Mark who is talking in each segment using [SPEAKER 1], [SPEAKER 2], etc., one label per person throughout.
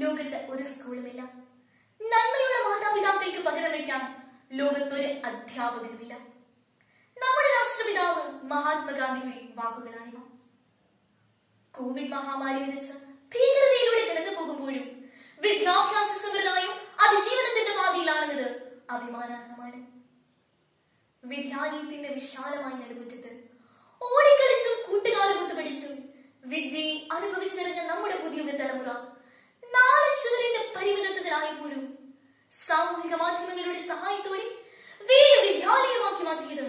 [SPEAKER 1] ലോകത്ത് ഒരു സ്കൂളുമില്ല. നന്മയുള്ള മാതാപിതാക്കൾക്ക് പകരം വയ്ക്കാൻ ലോകത്തൊരു അധ്യാപകനുമില്ല. നമ്മുടെ രാഷ്ട്രപിതാവ് മഹാത്മാഗാന്ധിയുടെ വാക്കുകളാണിവ. കോവിഡ് മഹാമാരി വിതച്ച് ഭീകരതയിലൂടെ കടന്നു പോകുമ്പോഴും വിദ്യാഭ്യാസ സമ്പ്രദായം അതിജീവനത്തിന്റെ പാതിയിലാണെന്നത് അഭിമാനാർഹമാണ്. വിദ്യാലയത്തിന്റെ വിശാലമായ നെടുമുറ്റത്ത് ഓടിക്കളിച്ചും കൂട്ടുകാലമൊത്ത് പഠിച്ചും വിദ്യയെ അനുഭവിച്ചിരുന്ന നമ്മുടെ പുതിയ തലമുറ പരിമിതത്തിലായപ്പോഴും സാമൂഹിക മാധ്യമങ്ങളുടെ സഹായത്തോടെ വലിയ വിദ്യാലയമാക്കി മാറ്റിയത്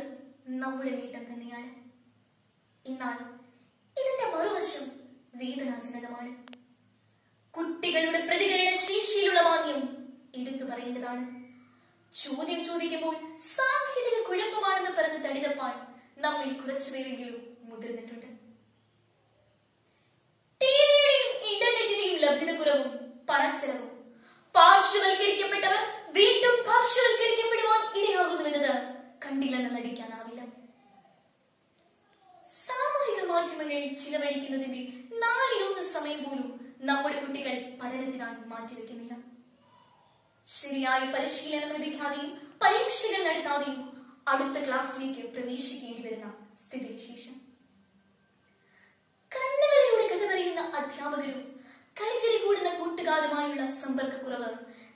[SPEAKER 1] നമ്മുടെ നേട്ടം തന്നെയാണ്. എന്നാൽ ഇതിന്റെ മറുവശം വേദനാജനകമാണ്. കുട്ടികളുടെ പ്രതികരണ ശേഷിയിലുള്ള മാന്യം എടുത്തു പറയേണ്ടതാണ്. ചോദ്യം ചോദിക്കുമ്പോൾ സാങ്കേതിക കുഴപ്പമാണെന്ന് പറഞ്ഞ് തടിതപ്പാൻ നമ്മിൽ കുറച്ചുപേരെങ്കിലും മുതിർന്നിട്ടുണ്ട്. ടിവിയുടെയും ഇന്റർനെറ്റിന്റെയും ലഭ്യതക്കുറവും പണച്ചെലവും പാർശ്വവൽക്കരിക്കപ്പെട്ടവർ വീണ്ടും പാർശ്വവൽക്കരിക്കപ്പെടുവാൻ ഇടയാകുന്നുവെന്നത് കണ്ടില്ലെന്ന് നടിക്കാനാവില്ല. സാമൂഹിക മാധ്യമങ്ങളിൽ ചിലവഴിക്കുന്നതിന്റെ നാലിലൊന്ന് സമയം പോലും നമ്മുടെ കുട്ടികൾ പഠനത്തിനായി മാറ്റിവെക്കുന്നില്ല. ശരിയായ പരിശീലനം ലഭിക്കാതെയും പരീക്ഷകൾ നടത്താതെയും അടുത്ത ക്ലാസ്സിലേക്ക് പ്രവേശിക്കേണ്ടി വരുന്ന സ്ഥിതിവിശേഷം.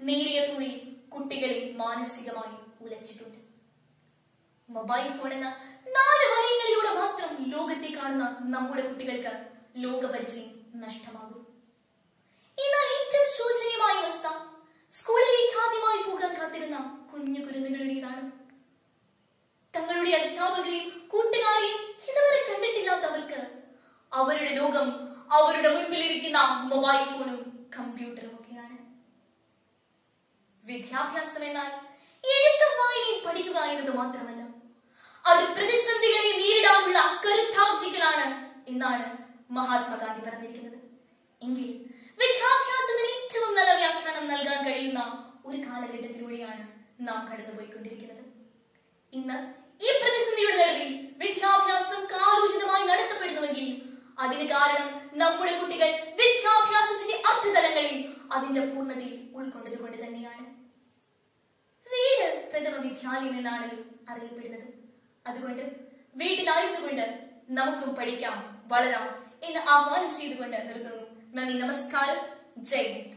[SPEAKER 1] നേരിയ തുണി കുട്ടികളെ മാനസികമായി ഉലച്ചിട്ടുണ്ട്. മൊബൈൽ ഫോൺ എന്ന നാല് വലയങ്ങളിലൂടെ മാത്രം ലോകത്തെ കാണുന്ന നമ്മുടെ കുട്ടികൾക്ക് ലോകപരിചയം നഷ്ടമാകും. എന്നാൽ ഏറ്റവും ശോചനീയമായ അവസ്ഥ സ്കൂളിലേക്ക് ആദ്യമായി പോകാൻ കാത്തിരുന്ന കുഞ്ഞു കുരുന്നുകളുടേതാണ്. തങ്ങളുടെ അധ്യാപകരെയും കൂട്ടുകാരെയും ഇതുവരെ കണ്ടിട്ടില്ലാത്തവർക്ക് അവരുടെ ലോകം അവരുടെ മുൻപിലിരിക്കുന്ന മൊബൈൽ ഫോണും കമ്പ്യൂട്ടറും വിദ്യാഭ്യാസം എന്നാൽ എഴുത്തും വായനയും പഠിക്കുക എന്നത് മാത്രമല്ല അത് പ്രതിസന്ധികളെ നേരിടാനുള്ള കരുത്താർജിക്കലാണ് എന്നാണ് മഹാത്മാഗാന്ധി പറഞ്ഞിരിക്കുന്നത്. എങ്കിൽ വിദ്യാഭ്യാസത്തിന് ഏറ്റവും നല്ല വ്യാഖ്യാനം നൽകാൻ കഴിയുന്ന ഒരു കാലഘട്ടത്തിലൂടെയാണ് നാം കടന്നുപോയിക്കൊണ്ടിരിക്കുന്നത്. ഇന്ന് ഈ പ്രതിസന്ധിയുടെ നടുവിൽ വിദ്യാഭ്യാസം കാലോചിതമായി നടത്തപ്പെടുന്നുവെങ്കിൽ അതിന് കാരണം നമ്മുടെ കുട്ടികൾ അതിന്റെ പൂർണതയിൽ ഉൾക്കൊണ്ടതുകൊണ്ട് തന്നെയാണ്. വീട് പ്രഥമ വിദ്യാലയം എന്നാണല്ലോ അറിയപ്പെടുന്നത്. അതുകൊണ്ട് വീട്ടിലായിരുന്നുകൊണ്ട് നമുക്കും പഠിക്കാം വളരാം എന്ന് ആഹ്വാനം ചെയ്തുകൊണ്ട് നിർത്തുന്നു. നന്ദി നമസ്കാരം. ജയ്